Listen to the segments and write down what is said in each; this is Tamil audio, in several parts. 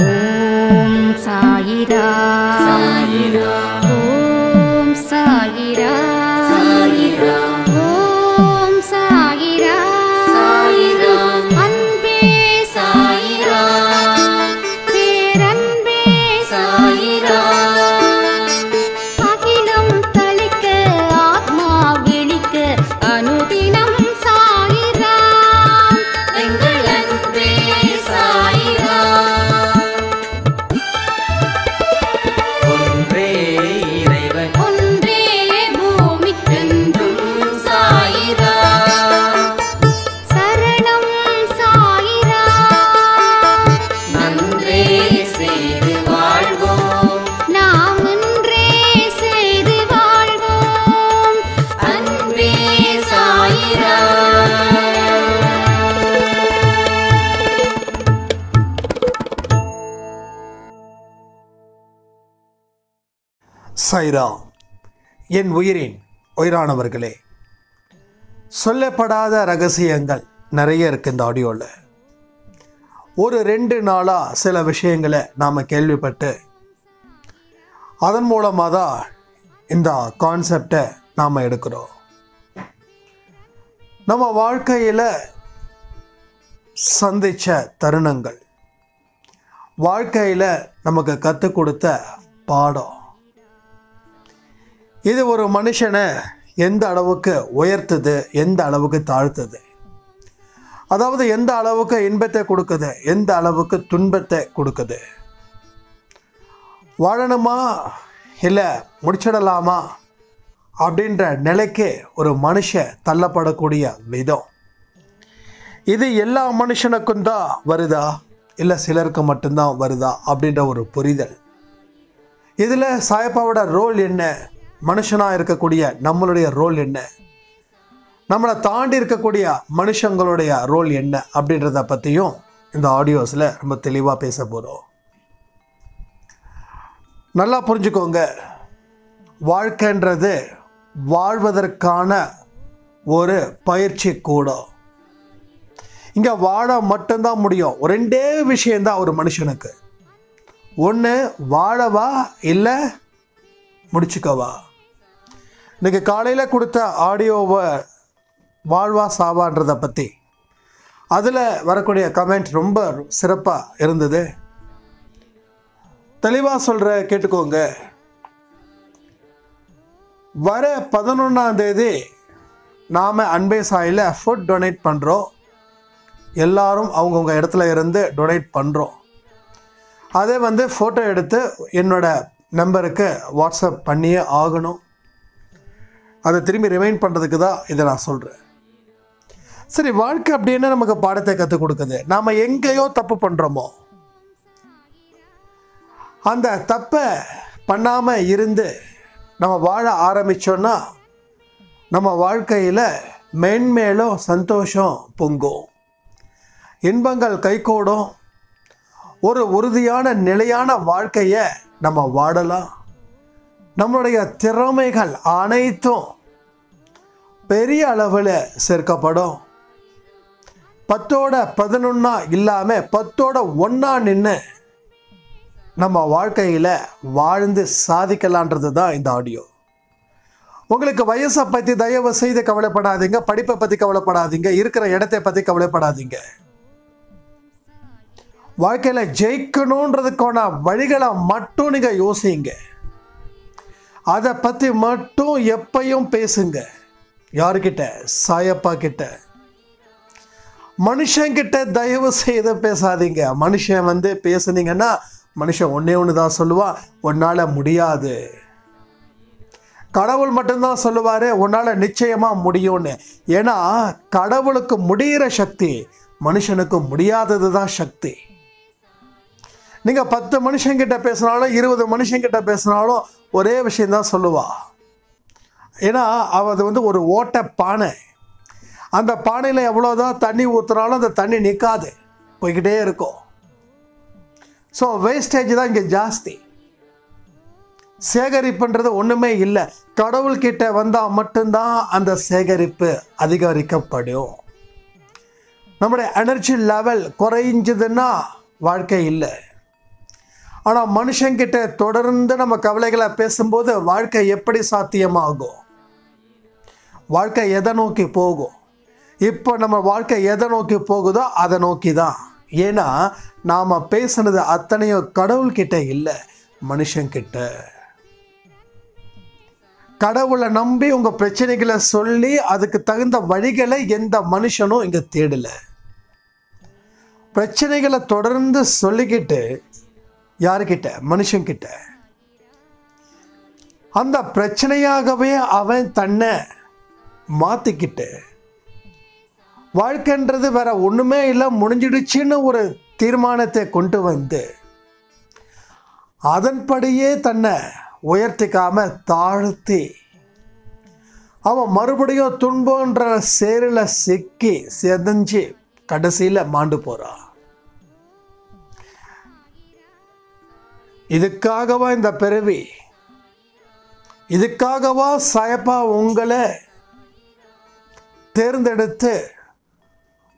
ॐ सायिरा सायिरा ॐ सायिराय சைரா என் உயிரின் உயிரானவர்களே. சொல்லப்படாத ரகசியங்கள் நிறைய இருக்கு இந்த ஆடியோவில் ஒரு ரெண்டு நாளாக சில விஷயங்களை நாம் கேள்விப்பட்டு அதன் மூலமாக தான் இந்த கான்செப்டை நாம் எடுக்கிறோம். நம்ம வாழ்க்கையில் சந்தித்த தருணங்கள் வாழ்க்கையில் நமக்கு கற்றுக் கொடுத்த பாடம் இது ஒரு மனுஷனை எந்த அளவுக்கு உயர்த்துது எந்த அளவுக்கு தாழ்த்துது? அதாவது எந்த அளவுக்கு இன்பத்தை கொடுக்குது எந்த அளவுக்கு துன்பத்தை கொடுக்குது? வாழணுமா? இல்லை முடிச்சிடலாமா? அப்படின்ற நிலைக்கு ஒரு மனுஷன் தள்ளப்படக்கூடிய விதம். இது எல்லா மனுஷனுக்கும் தான் வருதா? இல்லை சிலருக்கு மட்டும்தான் வருதா? அப்படின்ற ஒரு புரிதல். இதில் சாயப்பாவோட ரோல் என்ன? மனுஷனாக இருக்கக்கூடிய நம்மளுடைய ரோல் என்ன? நம்மளை தாண்டி இருக்கக்கூடிய மனுஷங்களுடைய ரோல் என்ன? அப்படின்றத பற்றியும் இந்த ஆடியோஸில் ரொம்ப தெளிவாக பேச போகிறோம் நல்லா புரிஞ்சுக்கோங்க. வாழ்க்கைன்றது வாழ்வதற்கான ஒரு பயிற்சி கூடம். இங்கே வாழ மட்டும்தான் முடியும். ரெண்டே விஷயந்தான் ஒரு மனுஷனுக்கு. ஒன்று வாழவா இல்லை முடிச்சுக்கவா? இன்னைக்கு காலையில் கொடுத்த ஆடியோவை வாழ்வா சாவான்றதை பற்றி அதில் வரக்கூடிய கமெண்ட் ரொம்ப சிறப்பாக இருந்தது. தெளிவாக சொல்கிற கேட்டுக்கோங்க. வர பதினொன்றாம் தேதி நாம் அன்பே சாயில் ஃபுட் டொனேட் பண்ணுறோம் எல்லாரும் அவங்கவுங்க இடத்துல இருந்து டொனேட் பண்ணுறோம் அதே வந்து ஃபோட்டோ எடுத்து என்னோடய நம்பருக்கு வாட்ஸ்அப் பண்ணியே ஆகணும். அதை திரும்பி ரிமைண்ட் பண்ணுறதுக்கு தான் இதை நான் சொல்கிறேன் சரி வாழ்க்கை அப்படின்னு நமக்கு பாடத்தை கற்றுக் கொடுக்குது? நாம் எங்கேயோ தப்பு பண்ணுறோமோ அந்த தப்பை பண்ணாமல் இருந்து நம்ம வாழ ஆரம்பித்தோன்னா நம்ம வாழ்க்கையில் மென்மேலும் சந்தோஷம் பொங்கும். இன்பங்கள் கைகூடும். ஒரு உறுதியான நிலையான வாழ்க்கையை நம்ம வாடலாம் நம்மளுடைய திறமைகள் அனைத்தும் பெரிய அளவில் சேர்க்கப்படும். பத்தோட பதினொன்னா இல்லாமல் பத்தோட ஒன்றா நின்று நம்ம வாழ்க்கையில் வாழ்ந்து சாதிக்கலான்றது தான் இந்த ஆடியோ உங்களுக்கு வயசை பற்றி தயவு செய்து கவலைப்படாதீங்க படிப்பை பற்றி கவலைப்படாதீங்க இருக்கிற இடத்தை பற்றி கவலைப்படாதீங்க. வாழ்க்கையில் ஜெயிக்கணுன்றதுக்கான வழிகளை மட்டும் நீங்கள் யோசிங்க. அதை பற்றி மட்டும் எப்பையும் பேசுங்கள் யாருக்கிட்ட? சாயப்பா கிட்ட. மனுஷங்கிட்ட தயவு செய்து பேசாதீங்க. மனுஷன் வந்து பேசுனீங்கன்னா மனுஷன் ஒன்றே ஒன்று தான் சொல்லுவான். உன்னால் முடியாது. கடவுள் மட்டும்தான் சொல்லுவார் உன்னால் நிச்சயமாக முடியும்னு. ஏன்னா கடவுளுக்கு முடிகிற சக்தி மனுஷனுக்கு முடியாதது தான் சக்தி. நீங்கள் பத்து மனுஷங்கிட்ட பேசினாலும் இருபது மனுஷங்கிட்ட பேசினாலும் ஒரே விஷயந்தான் சொல்லுவாள் ஏன்னா அது வந்து ஒரு ஓட்ட பானை. அந்த பானையில் எவ்வளோதான் தண்ணி ஊற்றுனாலும் அந்த தண்ணி நிற்காது போய்கிட்டே இருக்கும். ஸோ வேஸ்டேஜ் தான் இங்கே ஜாஸ்தி. சேகரிப்புன்றது ஒன்றுமே இல்லை. கடவுள்கிட்ட வந்தால் மட்டும்தான் அந்த சேகரிப்பு அதிகரிக்கப்படும். நம்முடைய எனர்ஜி லெவல் குறைஞ்சதுன்னா வாழ்க்கை இல்லை. ஆனால் மனுஷங்கிட்ட தொடர்ந்து நம்ம கவலைகளை பேசும்போது வாழ்க்கை எப்படி சாத்தியமாகும்? வாழ்க்கை எதை நோக்கி போகும் இப்போ நம்ம வாழ்க்கை எதை நோக்கி போகுதோ அதை நோக்கி தான். ஏன்னா நாம் பேசுனது அத்தனையும் கடவுள்கிட்ட இல்லை மனுஷங்கிட்ட கடவுளை நம்பி உங்கள் பிரச்சனைகளை சொல்லி அதுக்கு தகுந்த வழிகளை எந்த மனுஷனும் இங்கே தேடலை. பிரச்சனைகளை தொடர்ந்து சொல்லிக்கிட்டு யாருக்கிட்ட மனுஷங்கிட்ட அந்த பிரச்சனையாகவே அவன் தன்னை மாற்றிக்கிட்டு வாழ்க்கைன்றது வேற ஒன்றுமே இல்லை முடிஞ்சிடுச்சுன்னு ஒரு தீர்மானத்தை கொண்டு வந்து அதன்படியே தன்னை உயர்த்திக்காம தாழ்த்தி அவன் மறுபடியும் துன்பன்ற சேரில் சிக்கி செதஞ்சு கடைசியில் மாண்டு போகிறான் இதுக்காகவா இந்த பிறவி? இதுக்காகவா சாயப்பா உங்களை தேர்ந்தெடுத்து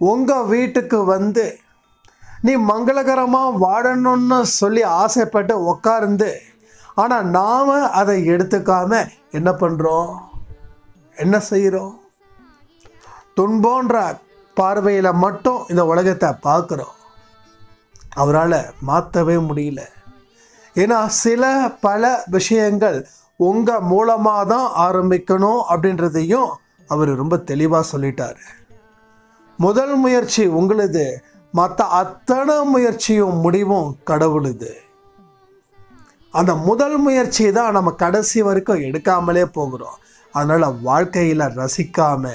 உங்கள் வீட்டுக்கு வந்து நீ மங்களகரமாக வாழணும்னு சொல்லி ஆசைப்பட்டு உக்கார்ந்து ஆனால் நாம் அதை எடுத்துக்காம என்ன பண்ணுறோம் என்ன செய்கிறோம் துன்போன்ற பார்வையில் மட்டும் இந்த உலகத்தை பார்க்குறோம். அவரால் மாற்றவே முடியல. ஏன்னா சில பல விஷயங்கள் உங்கள் மூலமாக தான் ஆரம்பிக்கணும் அப்படின்றதையும் அவர் ரொம்ப தெளிவாக சொல்லிட்டார். முதல் முயற்சி உங்களுது மற்ற அத்தனை முயற்சியும் முடிவும் கடவுளுது. அந்த முதல் முயற்சி தான் நம்ம கடைசி வரைக்கும் எடுக்காமலே போகிறோம். அதனால் வாழ்க்கையில் ரசிக்காம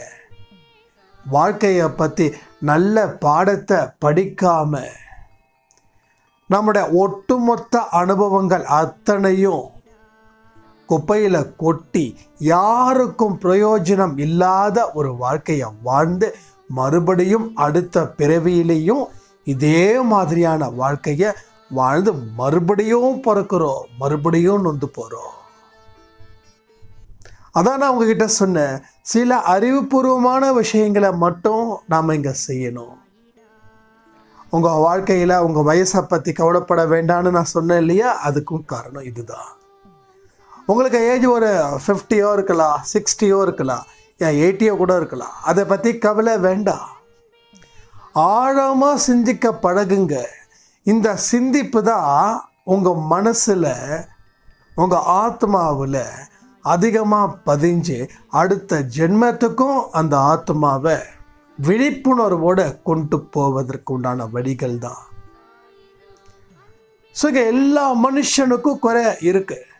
வாழ்க்கையை பற்றி நல்ல பாடத்தை படிக்காம நம்முடைய ஒட்டுமொத்த அனுபவங்கள் அத்தனையும் குப்பையில் கொட்டி யாருக்கும் பிரயோஜனம் இல்லாத ஒரு வாழ்க்கையை வாழ்ந்து மறுபடியும் அடுத்த பிறவியிலையும் இதே மாதிரியான வாழ்க்கையை வாழ்ந்து மறுபடியும் பிறக்கிறோம் மறுபடியும் நொந்து போகிறோம் அதான் நான் உங்ககிட்ட சொன்னேன். சில அறிவுபூர்வமான விஷயங்களை மட்டும் நாம் இங்கே செய்யணும். உங்கள் வாழ்க்கையில் உங்கள் வயசை பற்றி கவலைப்பட வேண்டாம்னு நான் சொன்னேன் இல்லையா? அதுக்கும் காரணம் இதுதான். உங்களுக்கு ஏஜ் ஒரு ஃபிஃப்டியோ இருக்கலாம் சிக்ஸ்டியோ இருக்கலாம் ஏன் எயிட்டியோ கூட இருக்கலாம். அதை பற்றி கவலை வேண்டாம். ஆழமாக சிந்திக்க பழகுங்க. இந்த சிந்திப்பு தான் உங்கள் மனசில் உங்கள் ஆத்மாவில் அதிகமாக பதிஞ்சு அடுத்த ஜென்மத்துக்கும் அந்த ஆத்மாவை விழிப்புணர்வோடு கொண்டு போவதற்கு உண்டான வழிகள் தான். ஸோ இங்கே எல்லா மனுஷனுக்கும் குறை இருக்குது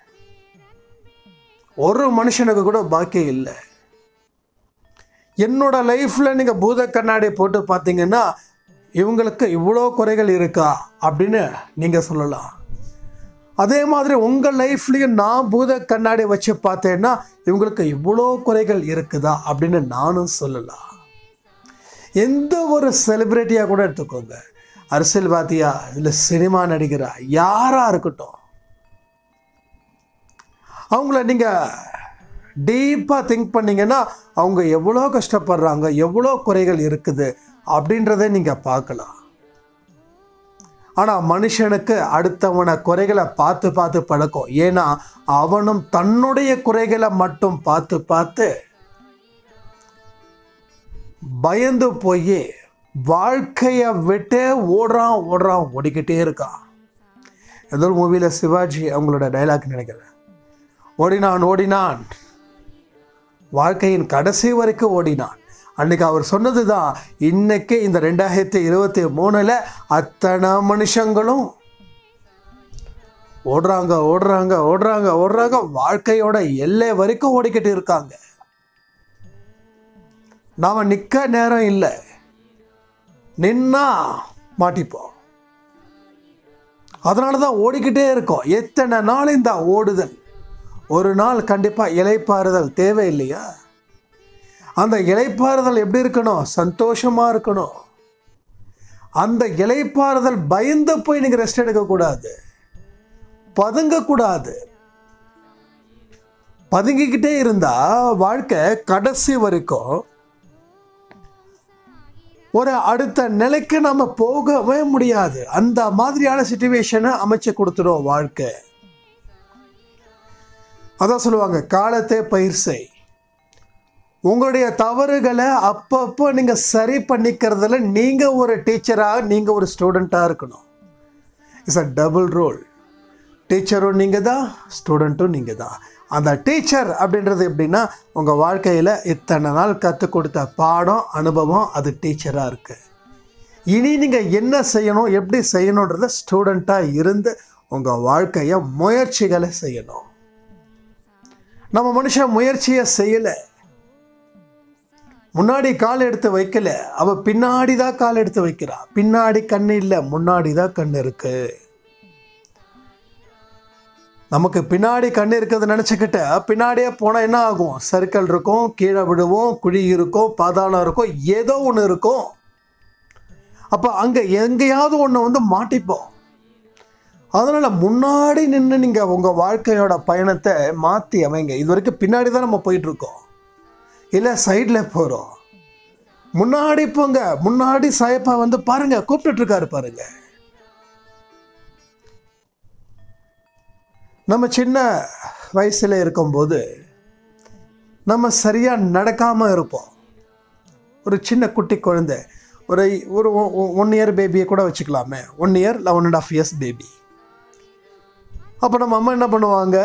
ஒரு மனுஷனுக்கு கூட பாக்கியம் இல்லை. என்னோட லைஃப்பில் நீங்கள் பூத கண்ணாடி போட்டு பார்த்தீங்கன்னா இவங்களுக்கு இவ்வளோ குறைகள் இருக்கா அப்படின்னு நீங்கள் சொல்லலாம். அதே மாதிரி உங்கள் லைஃப்லேயும் நான் பூத கண்ணாடி வச்சு பார்த்தேன்னா இவங்களுக்கு இவ்வளோ குறைகள் இருக்குதா அப்படின்னு நானும் சொல்லலாம். எந்த ஒரு செலிப்ரிட்டியாக கூட எடுத்துக்கோங்க. அரசியல்வாதியா இல்லை சினிமா நடிகரா யாராக இருக்கட்டும். அவங்கள நீங்கள் டீப்பாக திங்க் பண்ணிங்கன்னா அவங்க எவ்வளோ கஷ்டப்படுறாங்க எவ்வளோ குறைகள் இருக்குது அப்படின்றத நீங்கள் பார்க்கலாம். ஆனால் மனுஷனுக்கு அடுத்தவனை குறைகளை பார்த்து பார்த்து பழக்கம். ஏன்னா அவனும் தன்னுடைய குறைகளை மட்டும் பார்த்து பார்த்து பயந்து போய் வாழ்க்கையை விட்டே ஓடுறான் ஓடுறான் ஓடிக்கிட்டே இருக்கான். ஏதோ மூவியில் சிவாஜி அவங்களோட டைலாக் நினைக்கிறேன். ஓடினான் ஓடினான். வாழ்க்கையின் கடைசி வரைக்கும் ஓடினான். அன்னைக்கு அவர் சொன்னது தான் இன்னைக்கு இந்த ரெண்டாயிரத்தி இருபத்தி மூணில் அத்தனை மனுஷங்களும் ஓடுறாங்க ஓடுறாங்க ஓடுறாங்க ஓடுறாங்க. வாழ்க்கையோட எல்லை வரைக்கும் ஓடிக்கிட்டு இருக்காங்க. நாம் நிற்க நேரம் இல்லை. நின்னா மாட்டிப்போம். அதனால தான் ஓடிக்கிட்டே இருக்கோம். எத்தனை நாள் இந்த ஓடுதல்? ஒரு நாள் கண்டிப்பாக இலைப்பாறுதல் தேவை இல்லையா அந்த இலைப்பாறுதல் எப்படி இருக்கணும்? சந்தோஷமாக இருக்கணும். அந்த இலைப்பாறுதல் பயந்து போய் நீங்கள் ரெஸ்ட் எடுக்கக்கூடாது பதுங்கக்கூடாது. பதுங்கிக்கிட்டே இருந்தால் வாழ்க்கை கடைசி வரைக்கும் ஒரு அடுத்த நிலைக்கு நம்ம போகவே முடியாது. அந்த மாதிரியான சுச்சுவேஷனை அமைச்சு கொடுத்துடும் வாழ்க்கை. அதான் சொல்லுவாங்க காலத்தை பயிர் செய். உங்களுடைய தவறுகளை அப்பப்போ நீங்கள் சரி பண்ணிக்கிறதுல நீங்கள் ஒரு டீச்சராக நீங்கள் ஒரு ஸ்டூடெண்ட்டாக இருக்கணும். இட்ஸ் அ டபுள் ரோல் டீச்சரும் நீங்கள் தான் ஸ்டூடெண்ட்டும் நீங்கள் தான் அந்த டீச்சர் அப்படின்றது எப்படின்னா உங்கள் வாழ்க்கையில் இத்தனை நாள் கற்றுக் கொடுத்த பாடம் அனுபவம் அது டீச்சராக இருக்குது இனி நீங்கள் என்ன செய்யணும் எப்படி செய்யணுன்றத ஸ்டூடெண்ட்டாக இருந்து உங்கள் வாழ்க்கையை முயற்சிகளை செய்யணும். நம்ம மனுஷன் முயற்சியை செய்யலை. முன்னாடி கால் எடுத்து வைக்கல. அவ பின்னாடி தான் கால் எடுத்து வைக்கிறான் பின்னாடி கண் இல்லை முன்னாடி தான் கண் இருக்கு. நமக்கு பின்னாடி கண் இருக்கிறது நினச்சிக்கிட்ட பின்னாடியே போனால் என்ன ஆகும்? சர்க்கிள் இருக்கும் கீழே விடுவோம் குழி இருக்கும் பாதாளம் இருக்கும் ஏதோ ஒன்று இருக்கும். அப்போ அங்கே எங்கேயாவது ஒன்று வந்து மாட்டிப்போம். அதனால் முன்னாடி நின்று நீங்கள் உங்கள் வாழ்க்கையோட பயணத்தை மாற்றி அமைங்க. இது வரைக்கும் பின்னாடி தான் நம்ம போயிட்டுருக்கோம் இல்லை சைடில் போகிறோம் முன்னாடி போங்க. முன்னாடி சாயப்பா வந்து பாருங்கள் கூப்பிட்டுட்ருக்காரு பாருங்கள் நம்ம சின்ன வயசில் இருக்கும்போது நம்ம சரியாக நடக்காமல் இருப்போம். ஒரு சின்ன குட்டி குழந்தை. ஒரு ஒரு ஒன் இயர் பேபியை கூட வச்சுக்கலாமே. ஒன் இயர் இல்லை one and half years baby அப்போ நம்ம அம்மா என்ன பண்ணுவாங்க?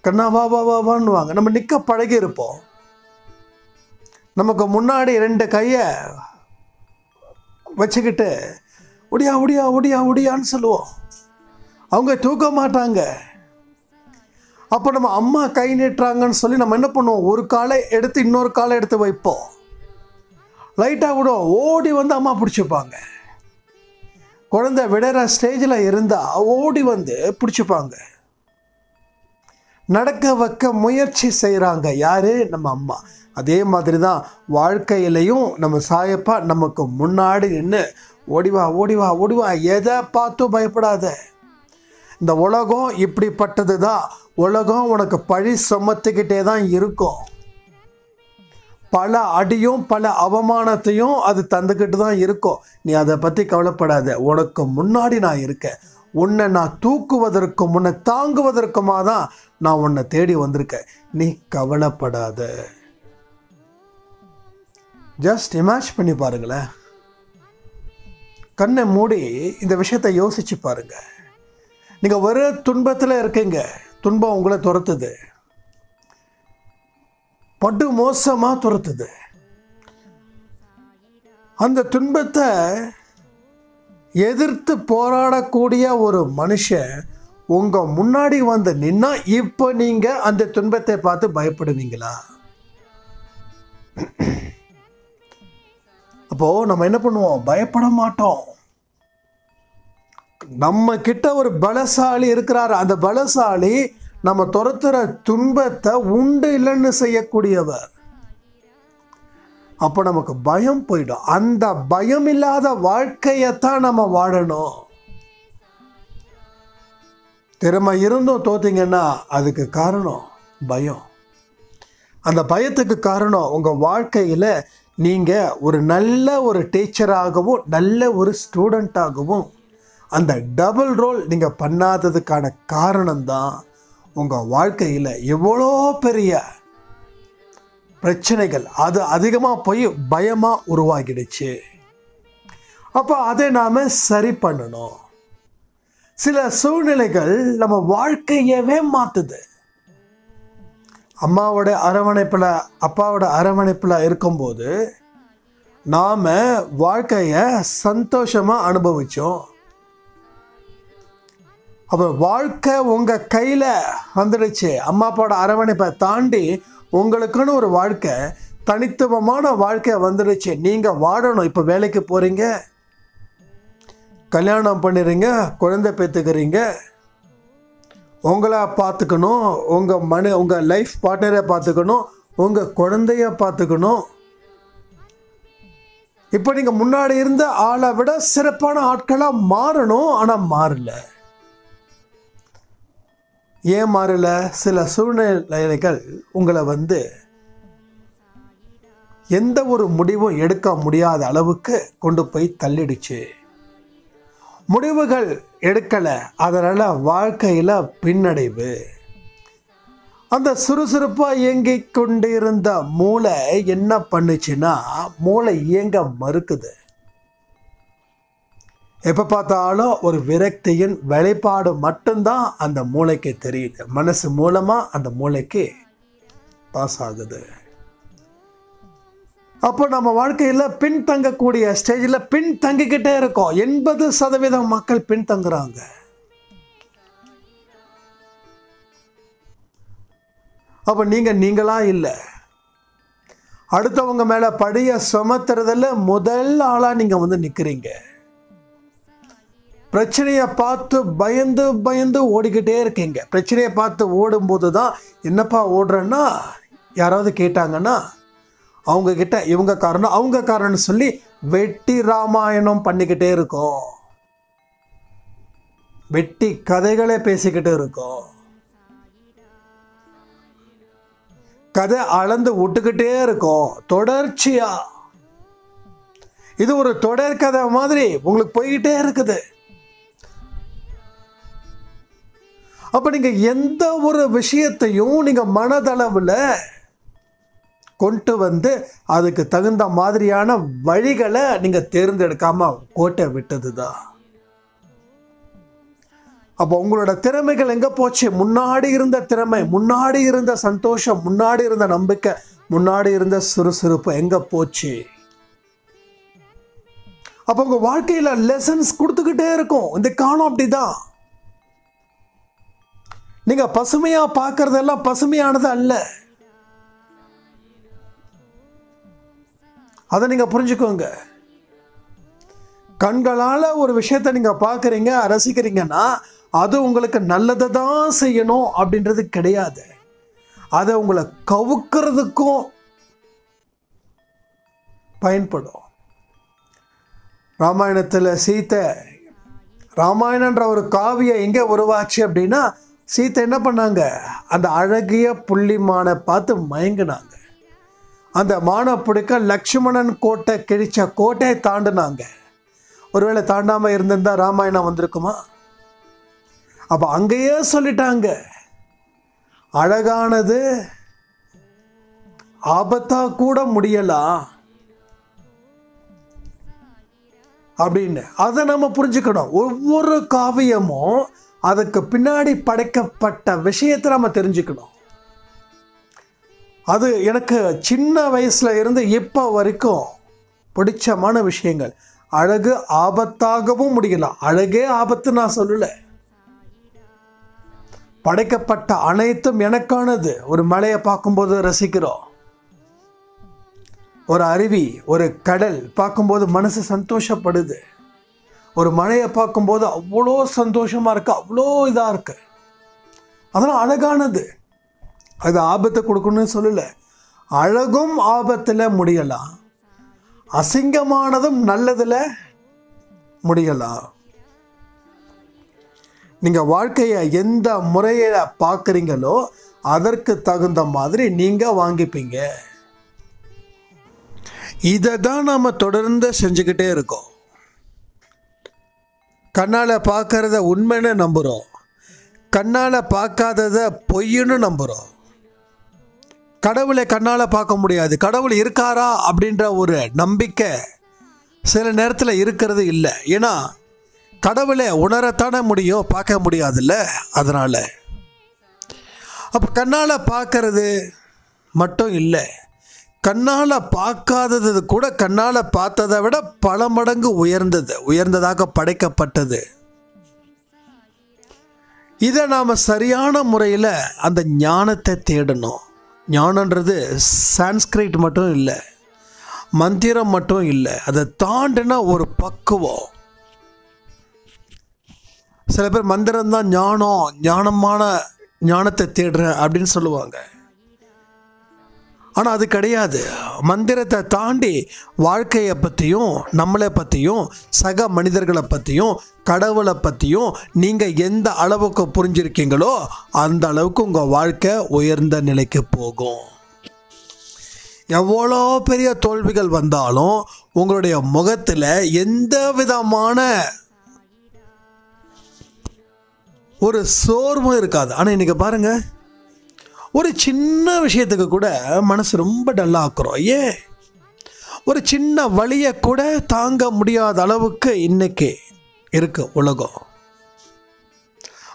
கண்ணா வா வா வா வான்னுவாங்க. நம்ம நிற்க பழகி இருப்போம். நமக்கு முன்னாடி ரெண்டு கையை வச்சுக்கிட்டு ஒடியா ஒடியா ஒடியா ஒடியான்னு சொல்லுவோம். அவங்க தூக்க மாட்டாங்க. அப்போ நம்ம அம்மா கை நீட்டுறாங்கன்னு சொல்லி நம்ம என்ன பண்ணுவோம்? ஒரு காலை எடுத்து இன்னொரு காலை எடுத்து வைப்போம். லைட்டாக விடும் ஓடி வந்து அம்மா பிடிச்சிப்பாங்க. குழந்தை விடுற ஸ்டேஜில் இருந்தால் ஓடி வந்து பிடிச்சிப்பாங்க. நடக்க வைக்க முயற்சி செய்கிறாங்க யார்? நம்ம அம்மா. அதே மாதிரி தான் வாழ்க்கையிலையும் நம்ம சாயப்பா நமக்கு முன்னாடி நின்று ஓடிவா ஓடிவா ஓடிவா எதை பார்த்தும் பயப்படாத. இந்த உலகம் இப்படிப்பட்டது தான் உலகம் உனக்கு பழி சுமத்துக்கிட்டே தான் இருக்கும். பல அடியும் பல அவமானத்தையும் அது தந்துக்கிட்டு தான் இருக்கும் நீ அதை பற்றி கவலைப்படாத. உனக்கு முன்னாடி நான் இருக்கேன். உன்னை நான் தூக்குவதற்கும் உன்னை தாங்குவதற்குமா தான் நான் உன்னை தேடி வந்திருக்கேன். நீ கவலைப்படாத. ஜஸ்ட் இமேஜ் பண்ணி பாருங்களேன். கண்ணை மூடி இந்த விஷயத்தை யோசிச்சு பாருங்க. நீங்கள் ஒரு துன்பத்தில் இருக்கீங்க. துன்பம் உங்களை துரத்துது. படு மோசமாக துரத்துது. அந்த துன்பத்தை எதிர்த்து போராடக்கூடிய ஒரு மனுஷன் உங்கள் முன்னாடி வந்து நின்னா இப்போ நீங்கள் அந்த துன்பத்தை பார்த்து பயப்படுவீங்களா? அப்போது நம்ம என்ன பண்ணுவோம்? பயப்பட மாட்டோம். நம்ம கிட்ட ஒரு பலசாலி இருக்கிறாரு. அந்த பலசாலி நம்ம துரத்துகிற துன்பத்தை உண்டு இல்லைன்னு செய்யக்கூடியவர். அப்போ நமக்கு பயம் போயிடும். அந்த பயம் இல்லாத வாழ்க்கையைத்தான் நம்ம வாழணும். திறமை இருந்தும் தோத்தீங்கன்னா அதுக்கு காரணம் பயம். அந்த பயத்துக்கு காரணம் உங்கள் வாழ்க்கையில் நீங்கள் ஒரு நல்ல ஒரு டீச்சராகவும் நல்ல ஒரு ஸ்டூடெண்ட்டாகவும் அந்த டபுள் ரோல் நீங்கள் பண்ணாததுக்கான காரணம்தான் உங்கள் வாழ்க்கையில் எவ்வளோ பெரிய பிரச்சனைகள் அது அதிகமாக போய் பயமாக உருவாகிடுச்சு. அப்போ அதை நாம் சரி பண்ணணும். சில சூழ்நிலைகள் நம்ம வாழ்க்கையவே மாற்றுது அம்மாவோட அரவணைப்பில் அப்பாவோட அரவணைப்பில் இருக்கும்போது நாம் வாழ்க்கையை சந்தோஷமாக அனுபவித்தோம் அப்போ வாழ்க்கை உங்கள் கையில் வந்துடுச்சு. அம்மா அப்பாவோட அரவணைப்பை தாண்டி உங்களுக்குன்னு ஒரு வாழ்க்கை தனித்துவமான வாழ்க்கை வந்துடுச்சு. நீங்கள் வாழணும். இப்போ வேலைக்கு போகிறீங்க கல்யாணம் பண்ணிடுறீங்க. குழந்தை பெற்றுக்கிறீங்க. உங்களை பார்த்துக்கணும். உங்கள் மனு உங்கள் லைஃப் பார்ட்னரை பார்த்துக்கணும். உங்கள் குழந்தைய பார்த்துக்கணும். இப்போ நீங்கள் முன்னாடி இருந்த ஆளை விட சிறப்பான ஆட்களாக மாறணும். ஆனால் மாறல. ஏமாறல சில சூழ்நிலைகள் உங்களை வந்து எந்த ஒரு முடிவும் எடுக்க முடியாத அளவுக்கு கொண்டு போய் தள்ளிடுச்சு. முடிவுகள் எடுக்கலை அதனால் வாழ்க்கையில் பின்னடைவு. அந்த சுறுசுறுப்பாக இயங்கிக் கொண்டிருந்த மூளை என்ன பண்ணுச்சுன்னா மூளை இயங்க மறுக்குது. எப்போ பார்த்தாலும் ஒரு விரக்தியின் வெளிப்பாடு மட்டும்தான் அந்த மூளைக்கு தெரியுது. மனசு மூலமாக அந்த மூளைக்கு பாஸ் ஆகுது. அப்போ நம்ம வாழ்க்கையில் பின்தங்கக்கூடிய ஸ்டேஜில் பின்தங்கிக்கிட்டே இருக்கோம். எண்பது சதவீதம் மக்கள் பின்தங்குறாங்க. அப்போ நீங்கள் நீங்களாக இல்லை? அடுத்தவங்க மேலே படியை சுமத்துறதில் முதல் ஆளாக நீங்கள் வந்து நிற்கிறீங்க பிரச்சனையை பார்த்து பயந்து பயந்து ஓடிக்கிட்டே இருக்கீங்க. பிரச்சனையை பார்த்து ஓடும்போது தான் என்னப்பா ஓடுறேன்னா யாராவது கேட்டாங்கன்னா அவங்கக்கிட்ட இவங்க காரணம் அவங்க காரணம்னு சொல்லி வெட்டி ராமாயணம் பண்ணிக்கிட்டே இருக்கோம். வெட்டி கதைகளே பேசிக்கிட்டு இருக்கோம். கதை அளந்து விட்டுக்கிட்டே இருக்கும். தொடர்ச்சியா. இது ஒரு தொடர் கதை மாதிரி உங்களுக்கு போய்கிட்டே இருக்குது. அப்போ நீங்கள் எந்த ஒரு விஷயத்தையும் நீங்கள் மனதளவில் கொண்டு வந்து அதுக்கு தகுந்த மாதிரியான வழிகளை நீங்கள் தேர்ந்தெடுக்காமல் ஓட்ட கோட்டை விட்டதுதான் அப்போ உங்களோட திறமைகள் எங்கே போச்சு? முன்னாடி இருந்த திறமை முன்னாடி இருந்த சந்தோஷம் முன்னாடி இருந்த நம்பிக்கை முன்னாடி இருந்த சுறுசுறுப்பு எங்கே போச்சு? அப்போ உங்கள் வாழ்க்கையில் லெசன்ஸ் கொடுத்துக்கிட்டே இருக்கும். இந்த காலம் அப்படிதான். நீங்க பசுமையா பார்க்கறதெல்லாம் பசுமையானது அல்ல. அதை நீங்க புரிஞ்சுக்கோங்க. கண்களால் ஒரு விஷயத்தை நீங்கள் பார்க்குறீங்க ரசிக்கிறீங்கன்னா அது உங்களுக்கு நல்லதை தான் செய்யணும் அப்படின்றது கிடையாது. அதை உங்களை கவுக்கிறதுக்கும் பயன்படும். ராமாயணத்தில் சீத்தை ராமாயணன்ற ஒரு காவியம் எங்கே உருவாச்சு அப்படின்னா சீத்தை என்ன பண்ணாங்க? அந்த அழகிய புள்ளிமானை பார்த்து மயங்கினாங்க. அந்த மானை பிடிக்க லக்ஷ்மணன் கோட்டை கிழிச்ச கோட்டையை தாண்டினாங்க. ஒருவேளை தாண்டாமல் இருந்திருந்தா ராமாயணம் வந்திருக்குமா? அப்போ அங்கேயே சொல்லிட்டாங்க. அழகானது ஆபத்தாக கூட முடியலாம் அப்படின்னு. அதை நம்ம புரிஞ்சுக்கணும். ஒவ்வொரு காவியமும் அதுக்கு பின்னாடி படைக்கப்பட்ட விஷயத்தை நம்ம தெரிஞ்சுக்கணும். அது எனக்கு சின்ன வயசுல இருந்து இப்போ வரைக்கும் பிடிச்சமான விஷயங்கள். அழகு ஆபத்தாகவும் முடியலாம் அழகே ஆபத்து நான் சொல்லலை. படைக்கப்பட்ட அனைத்தும் எனக்கானது. ஒரு மலையை பார்க்கும்போது ரசிக்கிறோம். ஒரு அருவி ஒரு கடல் பார்க்கும்போது மனசு சந்தோஷப்படுது. ஒரு மழையை பார்க்கும்போது அவ்வளோ சந்தோஷமாக இருக்குது அவ்வளோ இதாக இருக்கு. அதெல்லாம் அழகானது. அது ஆபத்தை கொடுக்கணும்னு சொல்லலை. அழகும் ஆபத்தில் முடியலாம். அசிங்கமானதும் நல்லதில் முடியலாம். நீங்கள் வாழ்க்கையை எந்த முறையில் பார்க்குறீங்களோ அதற்கு தகுந்த மாதிரி நீங்கள் வாங்கிப்பீங்க. இதை தான் நம்ம தொடர்ந்து செஞ்சுக்கிட்டே இருக்கோம். கண்ணால் பார்க்கறத உண்மைன்னு நம்புகிறோம் கண்ணால் பார்க்காதத பொய்ன்னு நம்புகிறோம் கடவுளை கண்ணால் பார்க்க முடியாது. கடவுள் இருக்காரா அப்படின்ற ஒரு நம்பிக்கை சில நேரத்தில் இருக்கிறது இல்லை. ஏன்னா கடவுளை உணரத்தானே முடியும் பார்க்க முடியாதுல்ல? அதனால். அப்போ கண்ணால் பார்க்கறது மட்டும் இல்லை. கண்ணால் பார்க்காதது கூட கண்ணால் பார்த்ததை விட பல மடங்கு உயர்ந்தது உயர்ந்ததாக படைக்கப்பட்டது. இதை நாம் சரியான முறையில் அந்த ஞானத்தை தேடணும். ஞானன்றது சான்ஸ்கிரிட் மட்டும் இல்லை மந்திரம் மட்டும் இல்லை அதை தாண்டின ஒரு பக்குவம். சில பேர் மந்திரம் தான் ஞானம் ஞானமான ஞானத்தை தேடுறேன் அப்படின்னு சொல்லுவாங்க. ஆனால் அது கிடையாது. மந்திரத்தை தாண்டி வாழ்க்கையை பற்றியும் நம்மளை பற்றியும் சக மனிதர்களை பற்றியும் கடவுளை பற்றியும் நீங்கள் எந்த அளவுக்கு புரிஞ்சிருக்கீங்களோ அந்த அளவுக்கு உங்கள் வாழ்க்கை உயர்ந்த நிலைக்கு போகும். எவ்வளோ பெரிய தோல்விகள் வந்தாலும் உங்களுடைய முகத்தில் எந்த விதமான ஒரு சோர்வும் இருக்காது. ஆனால் இன்றைக்கி பாருங்கள் ஒரு சின்ன விஷயத்துக்கு கூட மனசு ரொம்ப டல்லாக்குறோம். ஏன்? ஒரு சின்ன வழியை கூட தாங்க முடியாத அளவுக்கு இன்னைக்கு இருக்கு உலகம்.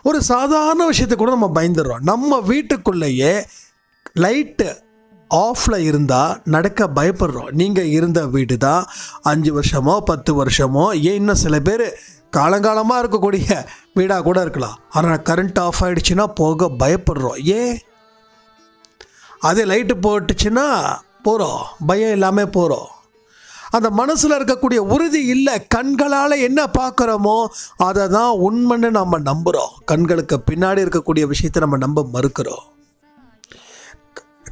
ஒரு சாதாரண விஷயத்தை கூட நம்ம பயந்துடுறோம். நம்ம வீட்டுக்குள்ளேயே லைட்டு ஆஃபில் இருந்தால் நடக்க பயப்படுறோம். நீங்கள் இருந்த வீடு தான் அஞ்சு வருஷமோ பத்து வருஷமோ ஏன் இன்னும் சில பேர் காலங்காலமாக இருக்கக்கூடிய வீடாக கூட இருக்கலாம். ஆனால் கரண்ட் ஆஃப் ஆகிடுச்சுன்னா போக பயப்படுறோம். ஏன்? அதே லைட்டு போட்டுச்சுன்னா போகிறோம் பயம் இல்லாமல் போகிறோம் அந்த மனசில் இருக்கக்கூடிய உறுதி இல்லை கண்களால் என்ன பார்க்குறோமோ அதை தான் உண்மைன்னு நம்ம நம்புகிறோம் கண்களுக்கு பின்னாடி இருக்கக்கூடிய விஷயத்தை நம்ம நம்ப மறுக்கிறோம்.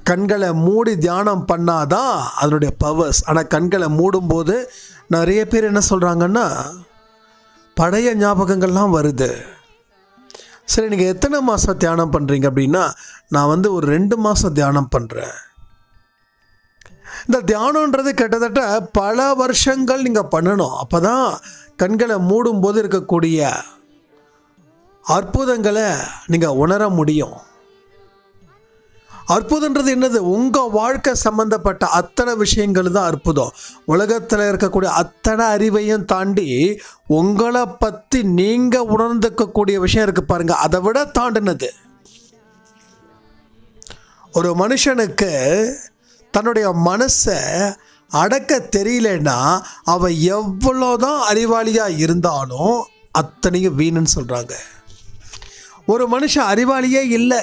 கண்களை மூடி தியானம் பண்ணாதான் அதனுடைய பவர்ஸ் ஆனால் கண்களை மூடும்போது நிறைய பேர் என்ன சொல்கிறாங்கன்னா பழைய ஞாபகங்கள்லாம் வருது. சரி நீங்கள் எத்தனை மாதம் தியானம் பண்ணுறீங்க அப்படின்னா நான் வந்து ஒரு ரெண்டு மாதம் தியானம் பண்ணுறேன் இந்த தியானன்றது கிட்டத்தட்ட பல வருஷங்கள் நீங்கள் பண்ணணும். அப்போ தான் கண்களை மூடும்போது இருக்கக்கூடிய அற்புதங்களை நீங்கள் உணர முடியும். அற்புதன்றது என்னது? உங்கள் வாழ்க்கை சம்மந்தப்பட்ட அத்தனை விஷயங்கள் தான் அற்புதம். உலகத்தில் இருக்கக்கூடிய அத்தனை அறிவையும் தாண்டி உங்களை பற்றி நீங்கள் உணர்ந்துக்கக்கூடிய விஷயம் இருக்குது பாருங்கள் அதை விட தாண்டினது. ஒரு மனுஷனுக்கு தன்னுடைய மனசை அடக்க தெரியலன்னா அவன் எவ்வளோதான் அறிவாளியாக இருந்தாலும் அத்தனையும் வீணுன்னு சொல்கிறாங்க ஒரு மனுஷன் அறிவாளியே இல்லை.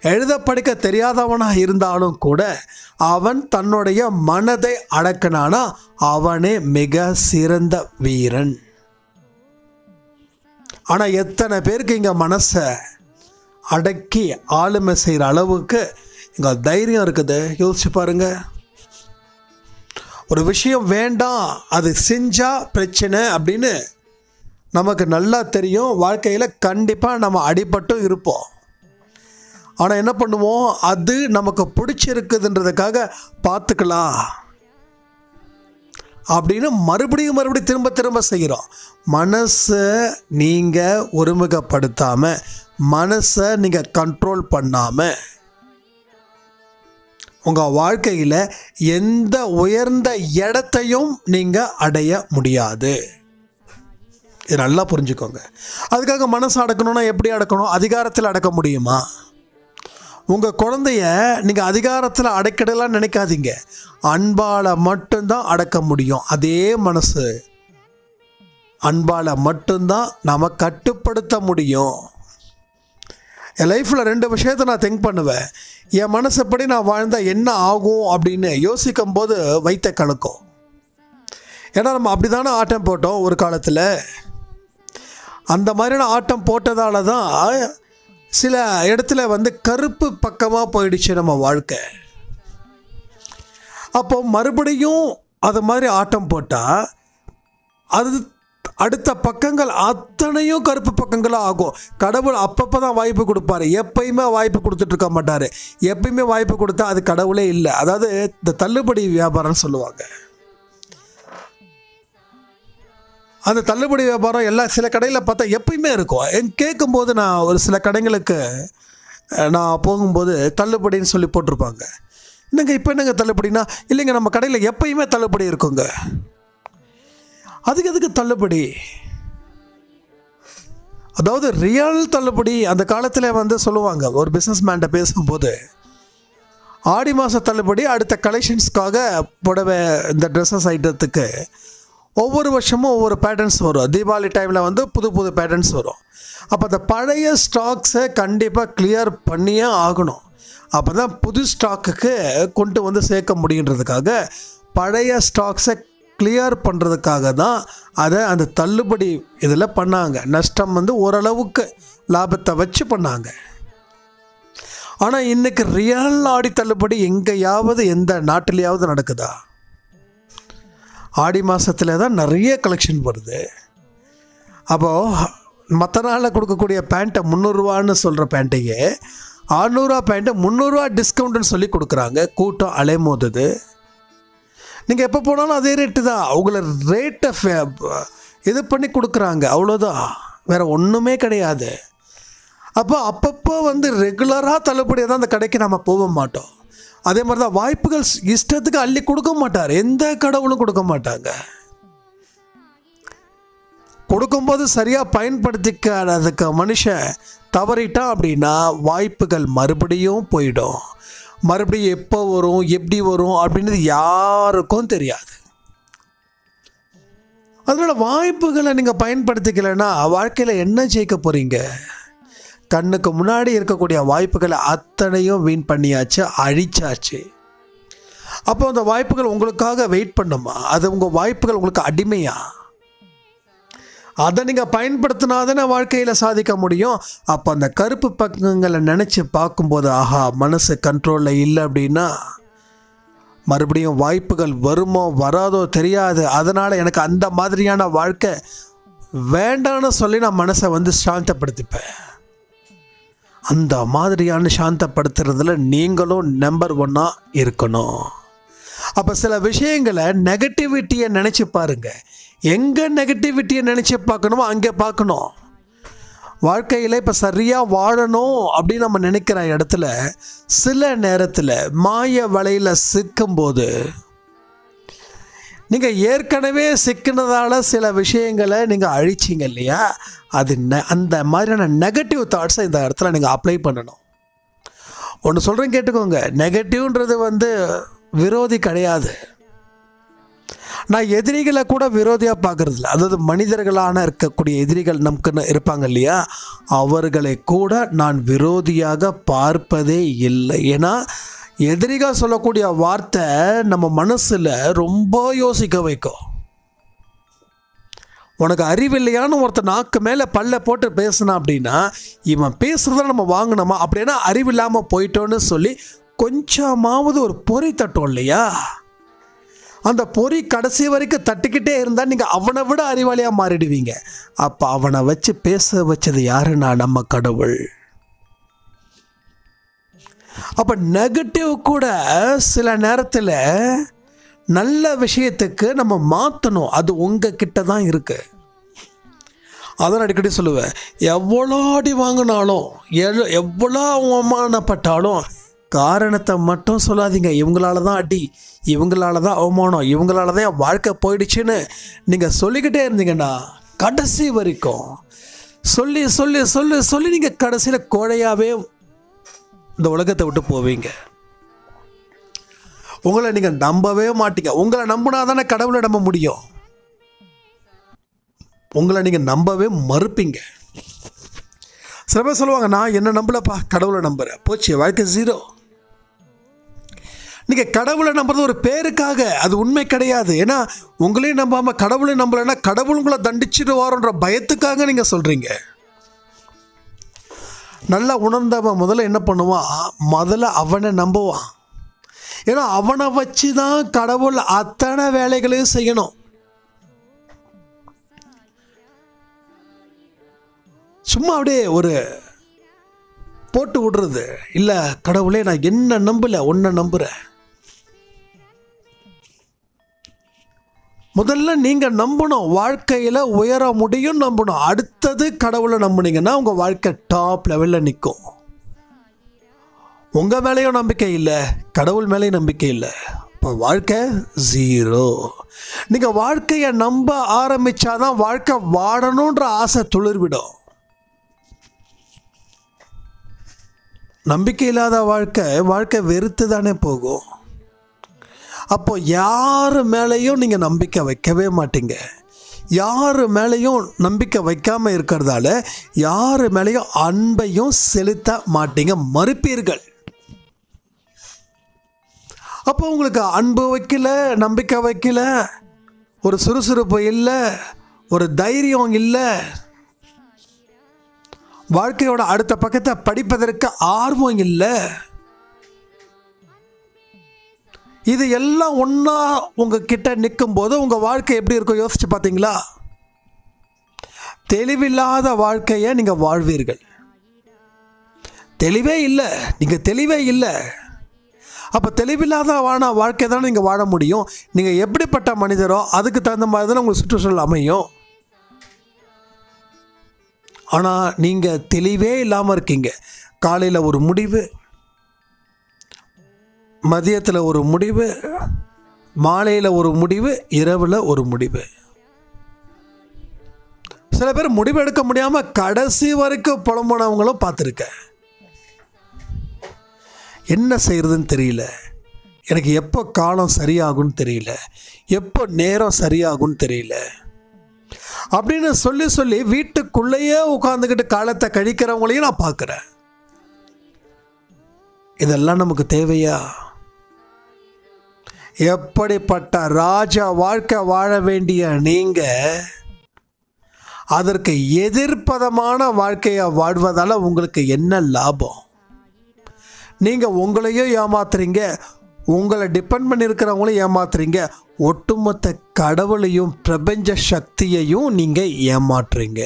எழுத படிக்க தெரியாதவனாக இருந்தாலும் கூட அவன் தன்னுடைய மனதை அடக்கினானா அவனே மிக சிறந்த வீரன். ஆனால் எத்தனை பேருக்கு இங்கே மனசை அடக்கி ஆளுமை செய்கிற அளவுக்கு இங்கே தைரியம் இருக்குது? யோசிச்சு பாருங்க. ஒரு விஷயம் வேண்டாம் அது செஞ்சால் பிரச்சனை அப்படின்னு நமக்கு நல்லா தெரியும். வாழ்க்கையில் கண்டிப்பாக நம்ம அடிபட்டும் இருப்போம். ஆனால் என்ன பண்ணுவோம்? அது நமக்கு பிடிச்சிருக்குதுன்றதுக்காக பார்த்துக்கலாம். அப்படின்னு மறுபடியும் மறுபடியும் திரும்ப திரும்ப செய்கிறோம். மனசை நீங்கள் ஒருமுகப்படுத்தாமல் மனசை நீங்கள் கண்ட்ரோல் பண்ணாமல் உங்கள் வாழ்க்கையில் எந்த உயர்ந்த இடத்தையும் நீங்கள் அடைய முடியாது. இது நல்லா புரிஞ்சுக்கோங்க. அதுக்காக மனசு அடக்கணும்னா எப்படி அடக்கணும்? அதிகாரத்தில் அடக்க முடியுமா? உங்கள் குழந்தைய நீங்கள் அதிகாரத்தில் அடைக்கிடலாம் நினைக்காதீங்க. அன்பால் மட்டும்தான் அடக்க முடியும். அதே மனசு. அன்பால் மட்டும்தான் நாம் கட்டுப்படுத்த முடியும். என் லைஃப்பில் ரெண்டு விஷயத்தை நான் திங்க் பண்ணுவேன். என் மனசுப்படி நான் வாழ்ந்தால் என்ன ஆகும் அப்படின்னு யோசிக்கும் போது வைத்த கணக்கும். ஏன்னா நம்ம அப்படி தானே ஆட்டம் போட்டோம் ஒரு காலத்தில். அந்த மாதிரியான ஆட்டம் போட்டதால தான் சில இடத்துல வந்து கருப்பு பக்கமாக போயிடுச்சு நம்ம வாழ்க்கை. அப்போ மறுபடியும் அது மாதிரி ஆட்டம் போட்டால் அது அடுத்த பக்கங்கள் அத்தனையும் கருப்பு பக்கங்களாக ஆகும். கடவுள் அப்பப்போ தான் வாய்ப்பு கொடுப்பாரு. எப்பயுமே வாய்ப்பு கொடுத்துட்டு இருக்க மாட்டார். எப்பயுமே வாய்ப்பு கொடுத்தா அது கடவுளே இல்லை. அதாவது இந்த தள்ளுபடி வியாபாரம்னு சொல்லுவாங்க. அந்த தள்ளுபடி வியாபாரம் எல்லா சில கடையில் பார்த்தா எப்பயுமே இருக்கும். என் கேட்கும்போது நான் ஒரு சில கடைங்களுக்கு நான் போகும்போது தள்ளுபடின்னு சொல்லி போட்டிருப்பாங்க. என்னங்க இப்போ என்னங்க தள்ளுபடினா இல்லைங்க நம்ம கடையில் எப்பயுமே தள்ளுபடி இருக்குங்க. அதுக்கு எதுக்கு தள்ளுபடி? அதாவது ரியல் தள்ளுபடி அந்த காலத்தில் வந்து சொல்லுவாங்க. ஒரு பிஸ்னஸ் மேன்ட்ட பேசும்போது ஆடி மாத தள்ளுபடி அடுத்த கலெக்ஷன்ஸ்க்காக புடவை இந்த ட்ரெஸ்ஸஸ் ஐட்டத்துக்கு ஒவ்வொரு வருஷமும் ஒவ்வொரு பேட்டர்ன்ஸ் வரும். தீபாவளி டைமில் வந்து புது புது பேட்டர்ன்ஸ் வரும். அப்போ அந்த பழைய ஸ்டாக்ஸை கண்டிப்பாக கிளியர் பண்ணியே ஆகணும். அப்போ தான் புது ஸ்டாக்குக்கு கொண்டு வந்து சேர்க்க முடியுன்றதுக்காக பழைய ஸ்டாக்ஸை கிளியர் பண்ணுறதுக்காக தான் அதை அந்த தள்ளுபடி இதில் பண்ணாங்க. நஷ்டம் வந்து ஓரளவுக்கு லாபத்தை வச்சு பண்ணாங்க. ஆனால் இன்றைக்கி ரியல் ஆடி தள்ளுபடி எங்கேயாவது எந்த நாட்டிலேயாவது நடக்குதா? ஆடி மாதத்தில் தான் நிறைய கலெக்ஷன் வருது. அப்போது மற்ற நாளில் கொடுக்கக்கூடிய பேண்ட்டை முந்நூறுரூவான்னு சொல்கிற பேண்ட்டையே ஆறுநூறுவா பேண்ட்டை முந்நூறுரூவா டிஸ்கவுண்ட்னு சொல்லி கொடுக்குறாங்க. கூட்டம் அலைமோதுது. நீங்கள் எப்போ போனாலும் அதே ரேட்டு தான். அவங்கள ரேட்டை இது பண்ணி கொடுக்குறாங்க. அவ்வளோதான் வேறு ஒன்றுமே கிடையாது. அப்போ அப்பப்போ வந்து ரெகுலராக தள்ளுபடியாக தான் அந்த கடைக்கு நம்ம போக மாட்டோம். அதே மாதிரி தான் வாய்ப்புகள் இஷ்டத்துக்கு அள்ளி கொடுக்க மாட்டார். எந்த கடவுளும் கொடுக்க மாட்டாங்க. கொடுக்கும்போது சரியாக பயன்படுத்திக்காததுக்கு மனுஷன் தவறிட்டான் அப்படின்னா வாய்ப்புகள் மறுபடியும் போயிடும். மறுபடியும் எப்போ வரும் எப்படி வரும் அப்படின்றது யாருக்கும் தெரியாது. அதனால் வாய்ப்புகளை நீங்கள் பயன்படுத்திக்கலைன்னா வாழ்க்கையில் என்ன ஜெயிக்க போகிறீங்க கண்ணுக்கு முன்னாடி இருக்கக்கூடிய வாய்ப்புகளை அத்தனையும் வீண் பண்ணியாச்சு அழிச்சாச்சு. அப்போ அந்த வாய்ப்புகள் உங்களுக்காக வெயிட் பண்ணுமா? அது உங்கள் வாய்ப்புகள் உங்களுக்கு அடிமையா? அதை நீங்கள் பயன்படுத்தினா தானே வாழ்க்கையில் சாதிக்க முடியும். அப்போ அந்த கருப்பு பக்கங்களை நினச்சி பார்க்கும்போது ஆஹா மனசு கண்ட்ரோலில் இல்லை அப்படின்னா மறுபடியும் வாய்ப்புகள் வருமோ வராதோ தெரியாது. அதனால் எனக்கு அந்த மாதிரியான வாழ்க்கை வேண்டான்னு சொல்லி நான் மனசை வந்து சாந்தப்படுத்திப்பேன். அந்த மாதிரியான சாந்தப்படுத்துறதுல நீங்களும் நம்பர் ஒன்னாக இருக்கணும். அப்போ சில விஷயங்களை நெகட்டிவிட்டியை நினச்சி பாருங்க. எங்கே நெகட்டிவிட்டியை நினச்சி பார்க்கணுமோ அங்கே பார்க்கணும். வாழ்க்கையில் இப்போ சரியாக வாழணும் அப்படின்னு நம்ம நினைக்கிற இடத்துல சில நேரத்தில் மாய வலையில் சிக்கும்போது நீங்கள் ஏற்கனவே சிக்கினதால் சில விஷயங்களை நீங்கள் அழிச்சிங்க இல்லையா? அது நெ அந்த மாதிரியான நெகட்டிவ் தாட்ஸை இந்த இடத்துல நீங்கள் அப்ளை பண்ணணும். ஒன்று சொல்கிறேன் கேட்டுக்கோங்க. நெகட்டிவ்ன்றது வந்து விரோதி கிடையாது. நான் எதிரிகளை கூட விரோதியாக பார்க்குறதில்ல. அதாவது மனிதர்களான இருக்கக்கூடிய எதிரிகள் நமக்குன்னு இருப்பாங்க இல்லையா? அவர்களை கூட நான் விரோதியாக பார்ப்பதே இல்லை. ஏன்னா எதிரிகள் சொல்லக்கூடிய வார்த்தை நம்ம மனசில் ரொம்ப யோசிக்க வைக்கும். உனக்கு அறிவில்லையான்னு ஒருத்தர் நாக்கு மேலே பல்ல போட்டு பேசினா அப்படின்னா இவன் பேசுகிறத நம்ம வாங்கினோமா அப்படின்னா அறிவில்லாமல் போயிட்டோன்னு சொல்லி கொஞ்சமாவது ஒரு பொறி தட்டும் இல்லையா? அந்த பொறி கடைசி வரைக்கும் தட்டிக்கிட்டே இருந்தால் நீங்கள் அவனை விட அறிவாளியாக மாறிடுவீங்க. அப்போ அவனை வச்சு பேச வச்சது யாருன்னா நம்ம கடவுள். அப்போ நெகட்டிவ் கூட சில நேரத்தில் நல்ல விஷயத்துக்கு நம்ம மாற்றணும் அது உங்கள் கிட்ட தான் இருக்குது அதான் அடிக்கடி சொல்லுவேன். எவ்வளோ அடி வாங்கினாலும் எவ்வளோ எவ்வளோ அவமானப்பட்டாலும் காரணத்தை மட்டும் சொல்லாதீங்க. இவங்களால தான் அடி இவங்களால தான் அவமானம் இவங்களால தான் என் வாழ்க்கை போயிடுச்சுன்னு நீங்கள் சொல்லிக்கிட்டே இருந்தீங்கன்னா கடைசி வரைக்கும் சொல்லி சொல்லி சொல்லி சொல்லி நீங்கள் கடைசியில் கோழையாகவே இந்த உலகத்தை விட்டு போவீங்க. உங்களை நீங்கள் நம்பவே மாட்டீங்க. உங்களை நம்பினா தானே கடவுளை நம்ப முடியும். உங்களை நீங்கள் நம்பவே மறுப்பீங்க. சில பேர் சொல்லுவாங்க நான் என்ன நம்பலப்பா கடவுளை நம்புகிறேன் போச்சு வாழ்க்கை ஜீரோ. நீங்கள் கடவுளை நம்புறது ஒரு பேருக்காக அது உண்மை கிடையாது. ஏன்னா உங்களையும் நம்பாமல் கடவுளை நம்பலைன்னா கடவுள் உங்களை தண்டிச்சிடுவாரோன்ற பயத்துக்காக நீங்கள் சொல்கிறீங்க நல்லா உணர்ந்தவன் முதல்ல என்ன பண்ணுவான்? முதல்ல அவனை நம்புவான். ஏன்னா அவனை வச்சு தான் கடவுள் அத்தனை வேலைகளையும் செய்யணும். சும்மா அப்படியே ஒரு போட்டு விடுறது. இல்லை கடவுளே நான் என்ன நம்பலை ஒன்றை நம்புகிறேன் முதல்ல நீங்கள் நம்பணும். வாழ்க்கையில் உயர முடியும் நம்பணும். அடுத்தது கடவுளை நம்புனீங்கன்னா உங்கள் வாழ்க்கை டாப் லெவலில் நிற்கும் உங்கள் மேலேயும் நம்பிக்கை இல்லை. கடவுள் மேலேயும் நம்பிக்கை இல்லை. இப்போ வாழ்க்கை ஜீரோ நீங்கள் வாழ்க்கையை நம்ப ஆரம்பித்தாதான் வாழ்க்கை வாழணுன்ற ஆசை துளிர்விடும். நம்பிக்கை இல்லாத வாழ்க்கை வாழ்க்கை வெறுத்து தானே போகும். அப்போ யார் மேலேயும் நீங்கள் நம்பிக்கை வைக்கவே மாட்டீங்க. யார் மேலேயும் நம்பிக்கை வைக்காமல் இருக்கிறதால யார் மேலேயும் அன்பையும் செலுத்த மாட்டீங்க. மறுப்பீர்கள். அப்போ உங்களுக்கு அன்பு வைக்கல நம்பிக்கை வைக்கல ஒரு சுறுசுறுப்பு இல்லை ஒரு தைரியம் இல்லை. வாழ்க்கையோட அடுத்த பக்கத்தை படிப்பதற்கு ஆர்வம் இல்லை. இது எல்லாம் ஒன்றா உங்ககிட்ட நிற்கும் போது உங்கள் வாழ்க்கை எப்படி இருக்கும்? யோசிச்சு பார்த்தீங்களா தெளிவில்லாத வாழ்க்கையை நீங்கள் வாழ்வீர்கள். தெளிவே இல்லை. நீங்கள் தெளிவே இல்லை. அப்போ தெளிவில்லாத வாழ வாழ்க்கை தானே நீங்கள் வாழ முடியும். நீங்கள் எப்படிப்பட்ட மனிதரோ அதுக்கு தகுந்த மாதிரி தானே உங்களுக்கு சுற்றுச்சூழல் அமையும். ஆனால் நீங்கள் தெளிவே இல்லாமல் இருக்கீங்க. காலையில் ஒரு முடிவு மதியத்தில் ஒரு முடிவு மாலையில் ஒரு முடிவு இரவில் ஒரு முடிவு. சில பேர் முடிவு எடுக்க முடியாமல் கடைசி வரைக்கும் புலம்புனவங்களும் பார்த்துருக்கேன் என்ன செய்கிறதுன்னு தெரியல. எனக்கு எப்போ காலம் சரியாகும்னு தெரியல. எப்போ நேரம் சரியாகும்னு தெரியல. அப்படின்னு சொல்லி சொல்லி வீட்டுக்குள்ளேயே உட்காந்துக்கிட்டு காலத்தை கழிக்கிறவங்களையும் நான் பார்க்குறேன். இதெல்லாம் நமக்கு தேவையா? எப்படிப்பட்ட ராஜா வாழ்க்கை வாழ வேண்டிய நீங்கள் அதற்கு எதிர்ப்பதமான வாழ்க்கையை வாழ்வதால் உங்களுக்கு என்ன லாபம்? நீங்கள் உங்களையும் ஏமாத்துறீங்க உங்களை டிபெண்ட் பண்ணியிருக்கிறவங்களையும் ஏமாத்துறீங்க ஒட்டுமொத்த கடவுளையும் பிரபஞ்ச சக்தியையும் நீங்கள் ஏமாற்றுறீங்க.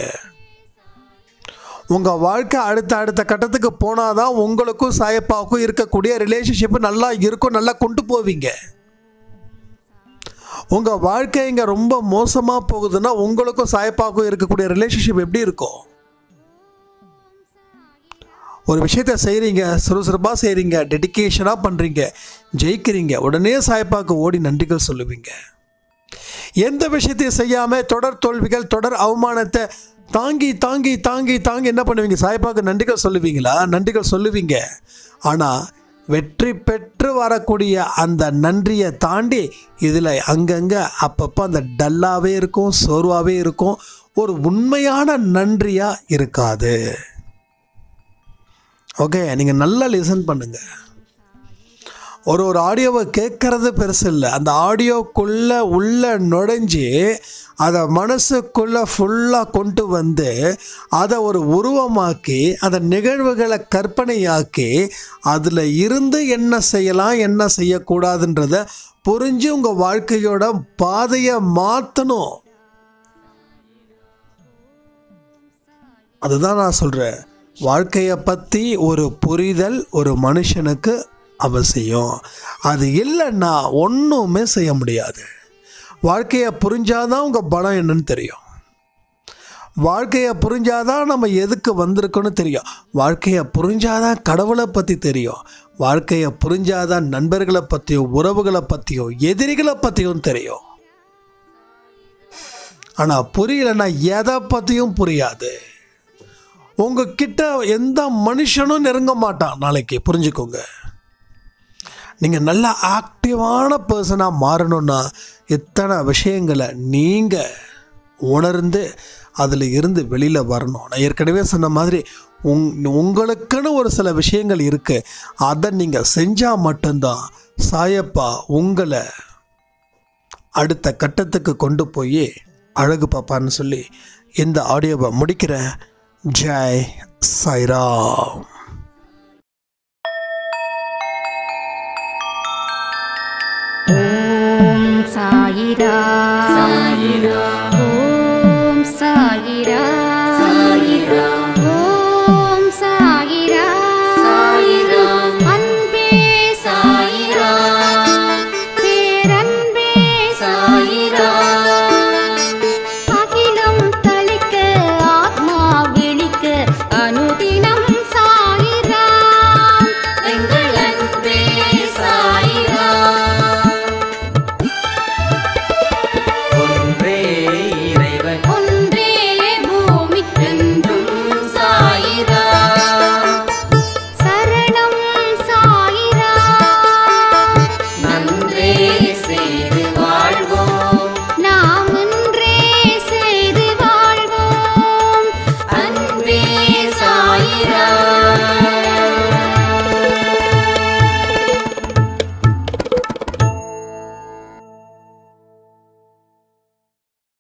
உங்கள் வாழ்க்கை அடுத்த அடுத்த கட்டத்துக்கு போனாதான் உங்களுக்கும் சாயப்பாவுக்கும் இருக்கக்கூடிய ரிலேஷன்ஷிப்பு நல்லா இருக்கும் நல்லா கொண்டு போவீங்க. உங்கள் வாழ்க்கை இங்கே ரொம்ப மோசமாக போகுதுன்னா உங்களுக்கும் சாய்ப்பாக்கும் இருக்கக்கூடிய ரிலேஷன்ஷிப் எப்படி இருக்கும்? ஒரு விஷயத்த செய்கிறீங்க சுறுசுறுப்பாக செய்கிறீங்க டெடிக்கேஷனாக பண்ணுறீங்க ஜெயிக்கிறீங்க உடனே சாய்ப்பாக்கு ஓடி நன்றிகள் சொல்லுவீங்க. எந்த விஷயத்தையும் செய்யாமல் தொடர் தோல்விகள் தொடர் அவமானத்தை தாங்கி தாங்கி தாங்கி தாங்கி என்ன பண்ணுவீங்க? சாய்ப்பாக்கு நன்றிகள் சொல்லுவீங்களா? நன்றிகள் சொல்லுவீங்க. ஆனால் வெற்றி பெற்று வரக்கூடிய அந்த நன்றியை தாண்டி இதில் அங்கங்கே அப்பப்போ அந்த டல்லாகவே இருக்கும் சோர்வாகவே இருக்கும் ஒரு உண்மையான நன்றியாக இருக்காது. ஓகே நீங்கள் நல்லா லிசன் பண்ணுங்கள் ஒரு ஒரு ஆடியோவை கேட்குறது பெருசு இல்லை. அந்த ஆடியோக்குள்ளே உள்ளே நுழைஞ்சி அதை மனசுக்குள்ளே ஃபுல்லாக கொண்டு வந்து அதை ஒரு உருவமாக்கி அந்த நிகழ்வுகளை கற்பனையாக்கி அதில் இருந்து என்ன செய்யலாம் என்ன செய்யக்கூடாதுன்றத புரிஞ்சு உங்கள் வாழ்க்கையோட பாதையை மாற்றணும் அதுதான் நான் சொல்கிறேன் வாழ்க்கையை பற்றி ஒரு புரிதல் ஒரு மனுஷனுக்கு அவசியம். அது இல்லைன்னா ஒன்றுமே செய்ய முடியாது. வாழ்க்கையை புரிஞ்சாதான் உங்கள் பலம் என்னன்னு தெரியும். வாழ்க்கையை புரிஞ்சாதான் நம்ம எதுக்கு வந்திருக்கோன்னு தெரியும். வாழ்க்கையை புரிஞ்சாதான் கடவுளை பற்றி தெரியும். வாழ்க்கையை புரிஞ்சாதான் நண்பர்களை பற்றியும் உறவுகளை பற்றியும் எதிரிகளை பற்றியும் தெரியும். ஆனால் புரியலைன்னா எதை பற்றியும் புரியாது. உங்ககிட்ட எந்த மனுஷனும் நெருங்க மாட்டான் நாளைக்கு. புரிஞ்சுக்கோங்க. நீங்கள் நல்ல ஆக்டிவான பர்சனாக மாறணும்னா இத்தனை விஷயங்களை நீங்கள் உணர்ந்து அதில் இருந்து வெளியில் வரணும். நான் ஏற்கனவே சொன்ன மாதிரி உங் உங்களுக்குன்னு ஒரு சில விஷயங்கள் இருக்குது அதை நீங்கள் செஞ்சால் மட்டும்தான் சாயப்பா உங்களை அடுத்த கட்டத்துக்கு கொண்டு போய் அழகு பாப்பான்னு சொல்லி இந்த ஆடியோவை முடிக்கிறேன். ஜெய் சாய்ராம். ॐ सायिरा सायिरा ॐ सायिरा सायिरा